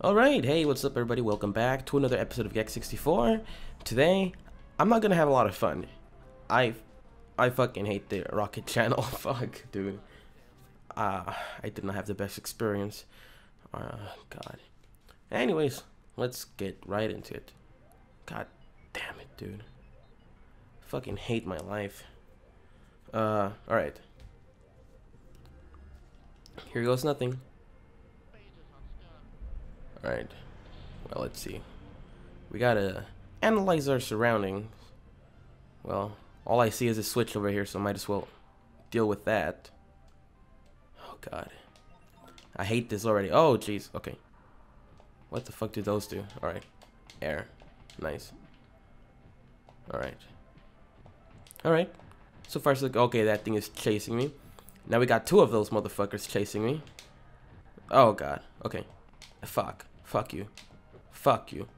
Alright, hey, what's up everybody? Welcome back to another episode of Gex64. Today, I'm not gonna have a lot of fun. I I fucking hate the Rocket channel. Fuck, dude. Uh, I did not have the best experience. Uh, God. Anyways, let's get right into it. God damn it, dude. Fucking hate my life. Uh, alright. Here goes nothing. Alright. Well, let's see. We gotta analyze our surroundings. Well, all I see is a switch over here, so I might as well deal with that. Oh, God. I hate this already. Oh, jeez. Okay. What the fuck do those do? Alright. Air. Nice. Alright. Alright. So far, so. Okay, that thing is chasing me. Now we got two of those motherfuckers chasing me. Oh, God. Okay. Fuck. Fuck you. Fuck you.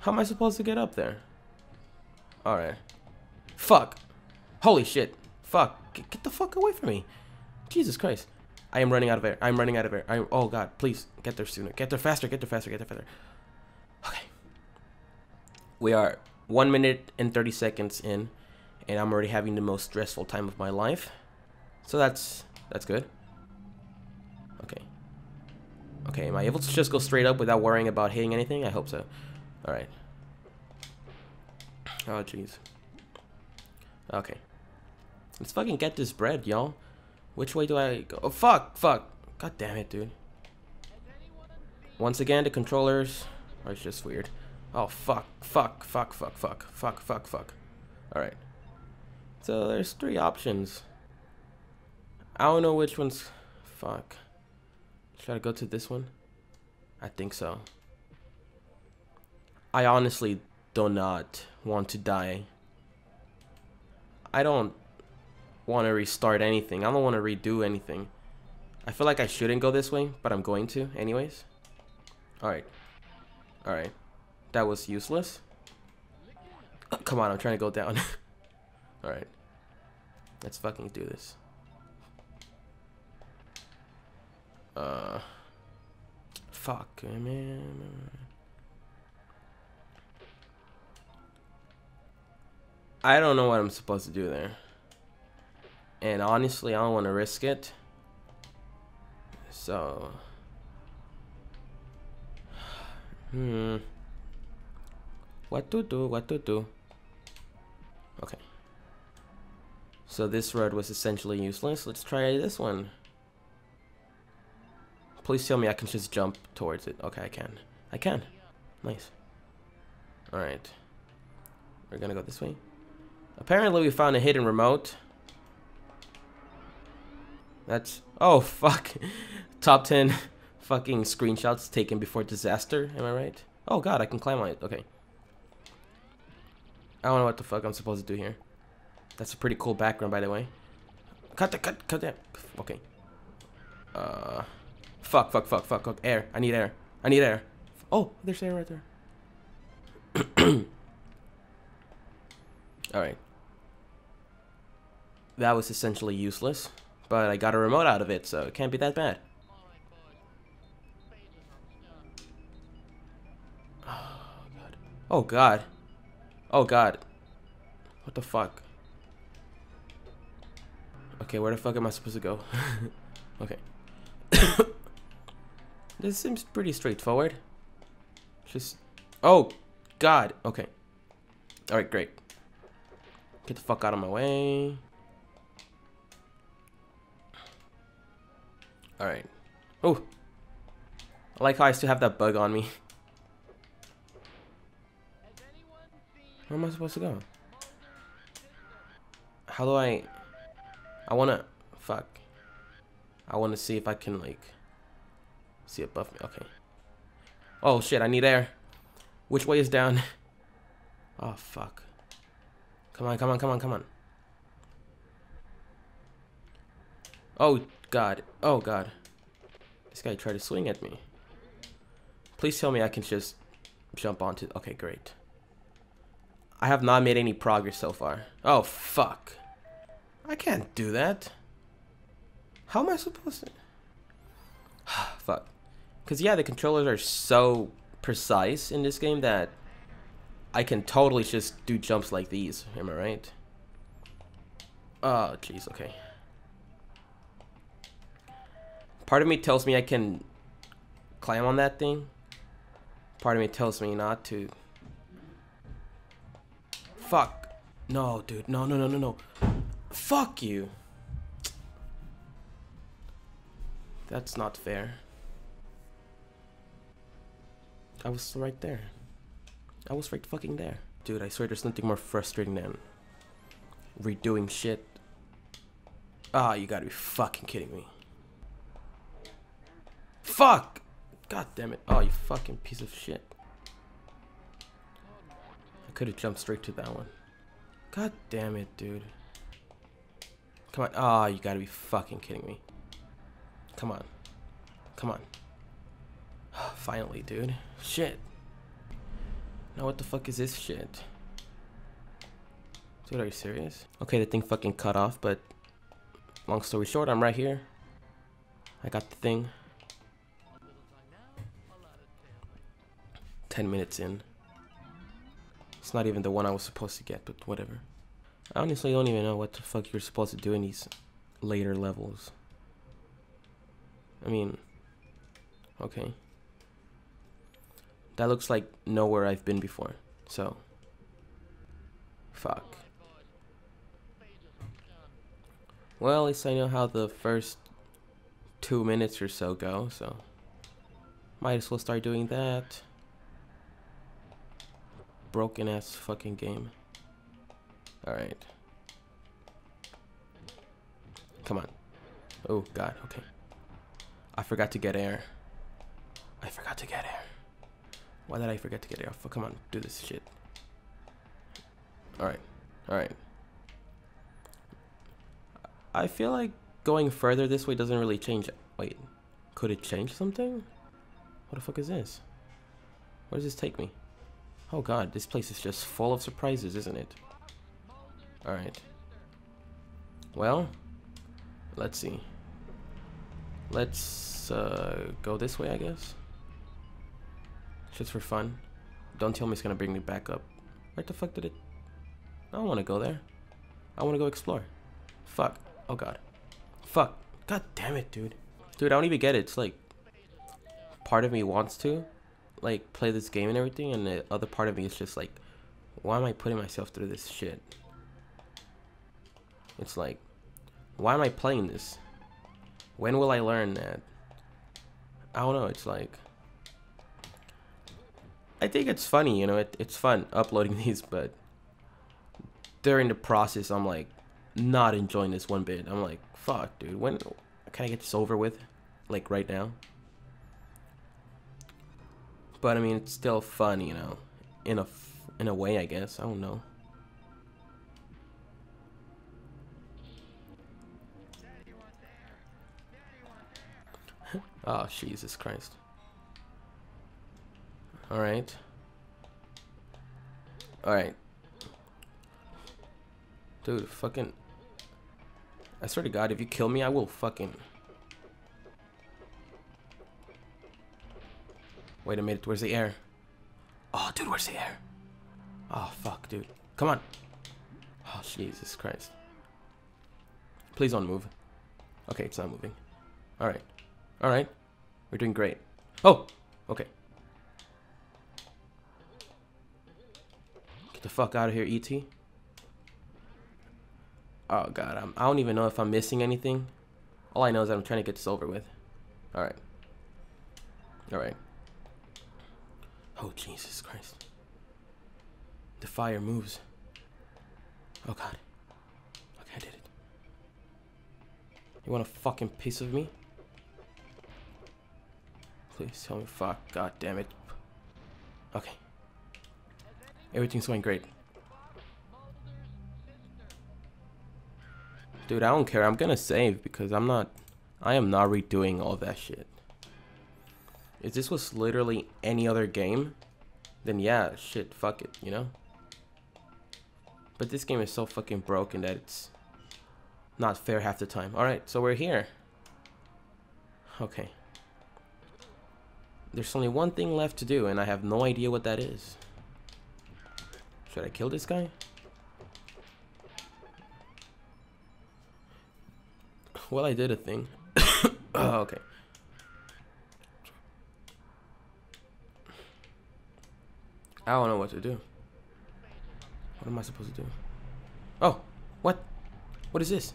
How am I supposed to get up there? Alright. Fuck. Holy shit. Fuck. Get, get, the fuck away from me. Jesus Christ. I am running out of air. I'm running out of air. I'm, oh god, please. Get there sooner. Get there faster. Get there faster. Get there faster. Okay. We are 1 minute and 30 seconds in. And I'm already having the most stressful time of my life. So that's that's good. Okay. Okay, am I able to just go straight up without worrying about hitting anything? I hope so. Alright. Oh, jeez. Okay. Let's fucking get this bread, y'all. Which way do I go? Oh, fuck! Fuck! God damn it, dude. Once again, the controllers are just weird. Oh, fuck. Fuck. Fuck. Fuck. Fuck. Fuck. Fuck. Fuck. Alright. So, there's three options. I don't know which one's... Fuck. Should I go to this one? I think so. I honestly do not want to die. I don't want to restart anything. I don't want to redo anything. I feel like I shouldn't go this way, but I'm going to anyways. Alright. Alright. That was useless. Oh, come on, I'm trying to go down. Alright. Let's fucking do this. Uh, fuck, man. I don't know what I'm supposed to do there. And honestly, I don't want to risk it. So... Hmm. What to do, what to do. Okay. So this road was essentially useless. Let's try this one. Please tell me I can just jump towards it. Okay, I can. I can. Nice. Alright. We're gonna go this way. Apparently we found a hidden remote. That's... Oh, fuck. Top 10 fucking screenshots taken before disaster. Am I right? Oh, God, I can climb on it. Okay. I don't know what the fuck I'm supposed to do here. That's a pretty cool background, by the way. Cut that, cut, cut that. Okay. Uh... Fuck, fuck, fuck, fuck, fuck. Air. I need air. I need air. Oh, there's air right there. Alright. That was essentially useless. But I got a remote out of it, so it can't be that bad. Oh, God. Oh, God. Oh, God. What the fuck? Okay, where the fuck am I supposed to go? okay. This seems pretty straightforward. Just... Oh, God. Okay. Alright, great. Get the fuck out of my way. Alright. Oh. I like how I still have that bug on me. Where am I supposed to go? How do I... I wanna... Fuck. I wanna see if I can, like... See above me. Okay. Oh shit, I need air. Which way is down? Oh fuck. Come on, come on, come on, come on. Oh god. Oh god. This guy tried to swing at me. Please tell me I can just jump onto... Okay, great. I have not made any progress so far. Oh, fuck. I can't do that. How am I supposed to... Because, yeah, the controllers are so precise in this game that I can totally just do jumps like these. Am I right? Oh, jeez, okay. Part of me tells me I can climb on that thing. Part of me tells me not to. Fuck. No, dude. No, no, no, no, no. Fuck you. That's not fair. I was right there. I was right fucking there. Dude, I swear there's nothing more frustrating than redoing shit. Ah, oh, you gotta be fucking kidding me. Fuck! God damn it. Oh, you fucking piece of shit. I could have jumped straight to that one. God damn it, dude. Come on. Ah, oh, you gotta be fucking kidding me. Come on. Come on. Finally, dude. Shit. Now what the fuck is this shit? Dude, are you serious? Okay, the thing fucking cut off, but long story short, I'm right here. I got the thing. 10 minutes in. It's not even the one I was supposed to get, but whatever. I honestly don't even know what the fuck you're supposed to do in these later levels. I mean, okay. That looks like nowhere I've been before, so. Fuck. Well, at least I know how the first two minutes or so go, so. Might as well start doing that. Broken ass fucking game. Alright. Come on. Oh, God, okay. I forgot to get air. I forgot to get air. Why did I forget to get air? Come on, do this shit. Alright, alright. I feel like going further this way doesn't really change. Wait, could it change something? What the fuck is this? Where does this take me? Oh god, this place is just full of surprises, isn't it? Alright. Well, let's see. Let's uh, go this way, I guess. Just for fun. Don't tell me it's gonna bring me back up. Where the fuck did it... I don't want to go there. I want to go explore. Fuck. Oh god. Fuck. God damn it, dude. Dude, I don't even get it. It's like... Part of me wants to, like, play this game and everything, and the other part of me is just like, why am I putting myself through this shit? It's like, why am I playing this? When will I learn that? I don't know, it's like... I think it's funny, you know, it, it's fun uploading these, but during the process, I'm like, not enjoying this one bit. I'm like, fuck, dude. When can I get this over with? Like right now. But I mean, it's still fun, you know, in a in a way, I guess. I don't know. oh, Jesus Christ. All right. All right. Dude, fucking... I swear to God, if you kill me, I will fucking... Wait a minute, where's the air? Oh, dude, where's the air? Oh, fuck, dude. Come on. Oh, Jesus Christ. Please don't move. Okay, it's not moving. Alright. Alright. We're doing great. Oh! Okay. Get the fuck out of here, E.T. Oh god, I'm, I don't even know if I'm missing anything. All I know is that I'm trying to get this over with. Alright. Alright. Oh, Jesus Christ. The fire moves. Oh god. Okay, I did it. You want a fucking piece of me? Please tell me fuck. God damn it. Okay. Everything's going great. Dude, I don't care. I'm gonna save because I'm not... I am not redoing all that shit. If this was literally any other game, then yeah, shit, fuck it, you know? But this game is so fucking broken that it's not fair half the time. Alright, so we're here. Okay. There's only one thing left to do, and I have no idea what that is. Should I kill this guy? Well, I did a thing. oh, okay. I don't know what to do. What am I supposed to do? Oh, what? What is this?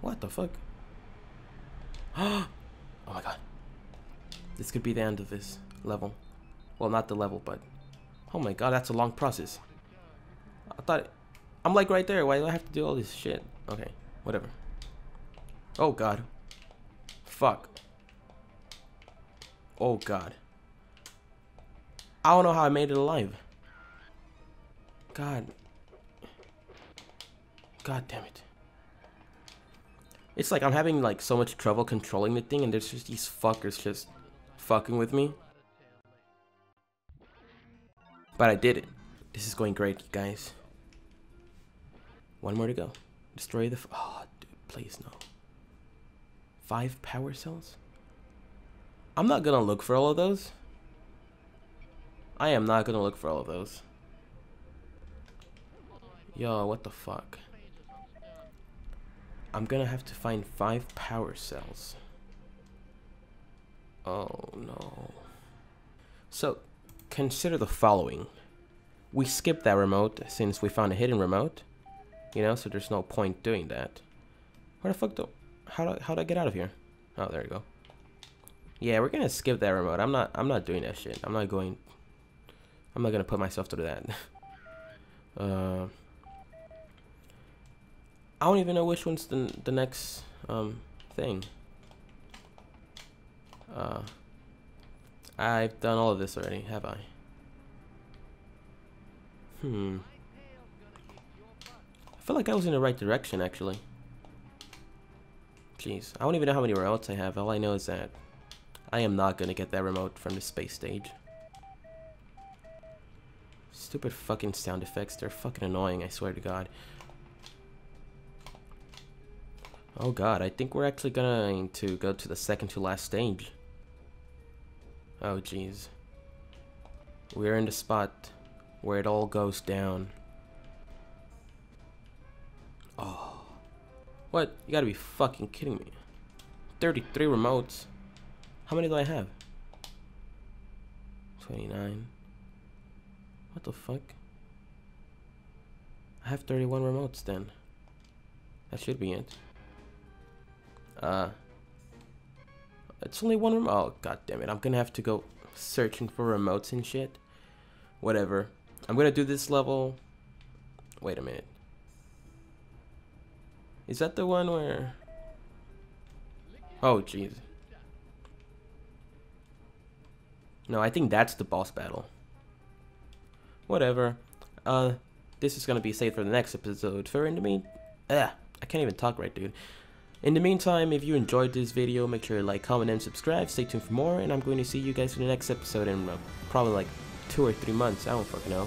What the fuck? oh my god. This could be the end of this level. Well, not the level, but... Oh my god, that's a long process. I thought... I'm like right there. Why do I have to do all this shit? Okay, whatever. Oh god. Fuck. Oh god. I don't know how I made it alive. God. God damn it. It's like I'm having like so much trouble controlling the thing and there's just these fuckers just fucking with me. But I did it. This is going great, you guys. One more to go. Destroy the... oh, dude, please no. Five power cells? I'm not gonna look for all of those. I am not gonna look for all of those. Yo, what the fuck? I'm gonna have to find five power cells. Oh no. So, consider the following. We skipped that remote since we found a hidden remote. You know, so there's no point doing that. Where the fuck do... How do, how do I get out of here? Oh, there you go. Yeah, we're gonna skip that remote. I'm not I'm not doing that shit. I'm not going I'm not gonna put myself through that. uh I don't even know which one's the the next um thing. Uh, I've done all of this already, have I? Hmm. I feel like I was in the right direction, actually. Jeez, I don't even know how many remotes I have. All I know is that I am not gonna get that remote from the space stage. Stupid fucking sound effects. They're fucking annoying, I swear to god. Oh god, I think we're actually going to go to the second to last stage. Oh jeez. We're in the spot where it all goes down. Oh. What? You gotta be fucking kidding me. 33 remotes. How many do I have? 29. What the fuck? I have 31 remotes then. That should be it. Uh, it's only one remote. Oh, god damn it. I'm gonna have to go searching for remotes and shit. Whatever. I'm gonna do this level. Wait a minute. Is that the one where... Oh, jeez. No, I think that's the boss battle. Whatever. Uh, this is gonna be saved for the next episode. For in mean... Ah, I can't even talk right, dude. In the meantime, if you enjoyed this video, make sure to like, comment, and subscribe. Stay tuned for more, and I'm going to see you guys in the next episode in uh, probably like two or three months. I don't fucking know.